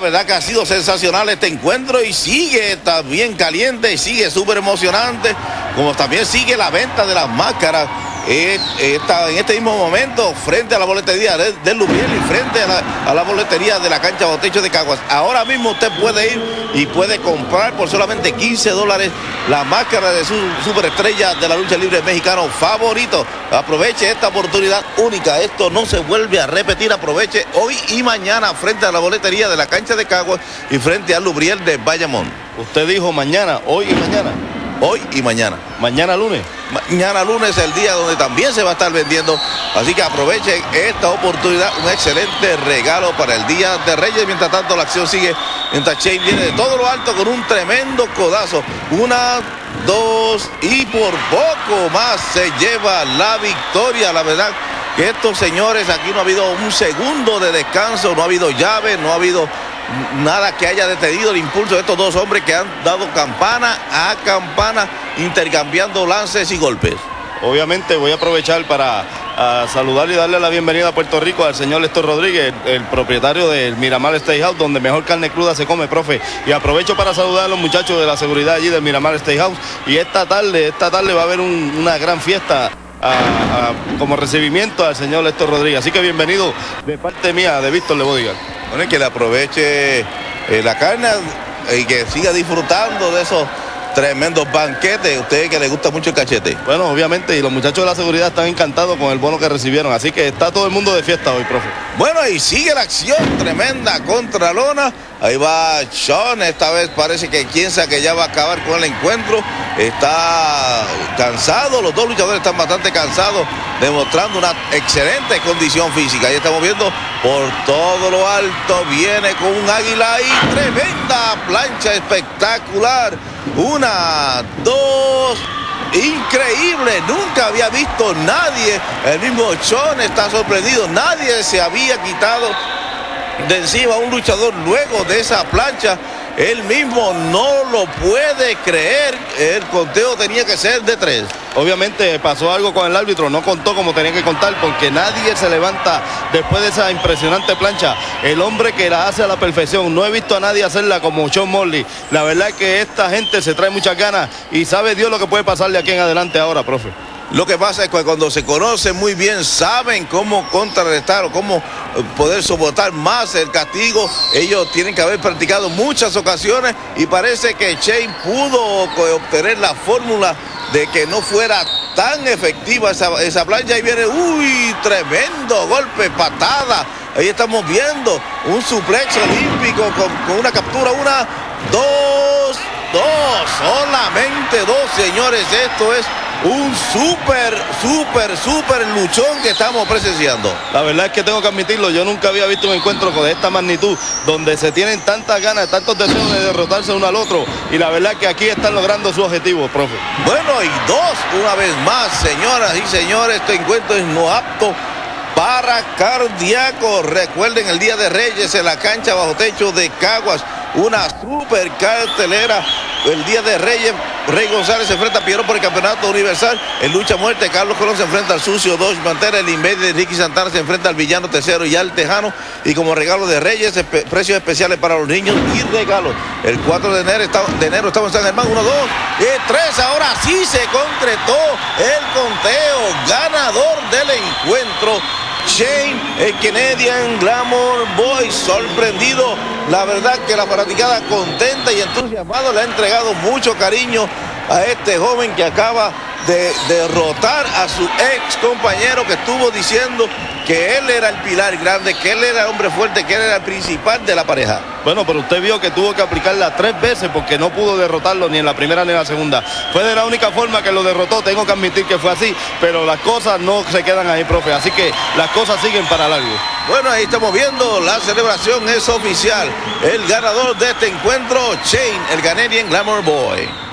verdad que ha sido sensacional este encuentro y sigue también caliente y sigue súper emocionante, como también sigue la venta de las máscaras está en este mismo momento frente a la boletería del de Lubriel y frente a la, boletería de la cancha Botecho de Caguas. Ahora mismo usted puede ir y puede comprar por solamente 15 dólares la máscara de su superestrella de la lucha libre mexicano favorito. Aproveche esta oportunidad única. Esto no se vuelve a repetir. Aproveche hoy y mañana frente a la boletería de la cancha de Caguas y frente al Lubriel de Bayamón. Usted dijo mañana, hoy y mañana hoy y mañana. Mañana lunes. Mañana lunes es el día donde también se va a estar vendiendo. Así que aprovechen esta oportunidad. Un excelente regalo para el Día de Reyes. Mientras tanto la acción sigue. Mientras Shane viene de todo lo alto con un tremendo codazo. Una, dos y por poco más se lleva la victoria. La verdad que estos señores aquí no ha habido un segundo de descanso. No ha habido llave, no ha habido nada que haya detenido el impulso de estos dos hombres que han dado campana a campana, intercambiando lances y golpes. Obviamente voy a aprovechar para saludar y darle la bienvenida a Puerto Rico al señor Lester Rodríguez, el, propietario del Miramar Steakhouse, donde mejor carne cruda se come, profe. Y aprovecho para saludar a los muchachos de la seguridad allí del Miramar Steakhouse. Y esta tarde, esta tarde va a haber una gran fiesta como recibimiento al señor Lester Rodríguez. Así que bienvenido de parte mía, de Víctor Lebodiga. Bueno, que le aproveche eh, la carne y que siga disfrutando de esos tremendos banquetes. Usted que le gusta mucho el cachete. Bueno, obviamente, y los muchachos de la seguridad están encantados con el bono que recibieron. Así que está todo el mundo de fiesta hoy, profe. Bueno, y sigue la acción tremenda contra Lona. Ahí va Sean, esta vez parece que piensa que ya va a acabar con el encuentro. Está cansado, los dos luchadores están bastante cansados, demostrando una excelente condición física. Ahí estamos viendo por todo lo alto, viene con un águila y tremenda plancha espectacular. Una, dos, increíble, nunca había visto nadie, el mismo Sean está sorprendido, nadie se había quitado de encima a un luchador luego de esa plancha. Él mismo no lo puede creer. El conteo tenía que ser de tres. Obviamente pasó algo con el árbitro, no contó como tenía que contar porque nadie se levanta después de esa impresionante plancha. El hombre que la hace a la perfección. No he visto a nadie hacerla como Sean Morley. La verdad es que esta gente se trae muchas ganas y sabe Dios lo que puede pasarle aquí en adelante ahora, profe. Lo que pasa es que cuando se conocen muy bien, saben cómo contrarrestar o cómo eh, poder soportar más el castigo. Ellos tienen que haber practicado muchas ocasiones y parece que Shane pudo obtener la fórmula de que no fuera tan efectiva esa, esa plancha. Y viene, uy, tremendo golpe, patada. Ahí estamos viendo un suplex olímpico con, con una captura, una, dos, dos, solamente dos, señores. Esto es un súper, súper, súper luchón que estamos presenciando. La verdad es que tengo que admitirlo, yo nunca había visto un encuentro de esta magnitud, donde se tienen tantas ganas, tantos deseos de derrotarse uno al otro, y la verdad es que aquí están logrando su objetivo, profe. Bueno, y dos, una vez más, señoras y señores, este encuentro es no apto para cardíaco. Recuerden el Día de Reyes en la cancha bajo techo de Caguas una super cartelera. El día de Reyes, Rey González se enfrenta a Piero por el campeonato universal. En lucha muerte, Carlos Colón se enfrenta al sucio Dos Pantera. El inmedio de Ricky Santana se enfrenta al villano tercero y al tejano. Y como regalo de Reyes, precios especiales para los niños y regalos. El 4 de enero, enero estamos en San Germán. 1, 2 y 3. Ahora sí se concretó el conteo. Ganador del encuentro. Shane, el Canadian Glamour Boy, sorprendido. La verdad que la fanaticada contenta y entusiasmado le ha entregado mucho cariño a este joven que acaba de derrotar a su ex compañero que estuvo diciendo que él era el pilar grande, que él era el hombre fuerte, que él era el principal de la pareja. Bueno, pero usted vio que tuvo que aplicarla tres veces porque no pudo derrotarlo ni en la primera ni en la segunda. Fue de la única forma que lo derrotó, tengo que admitir que fue así, pero las cosas no se quedan ahí, profe. Así que las cosas siguen para largo. Bueno, ahí estamos viendo, la celebración es oficial. El ganador de este encuentro, Shane, el Canadian Glamour Boy.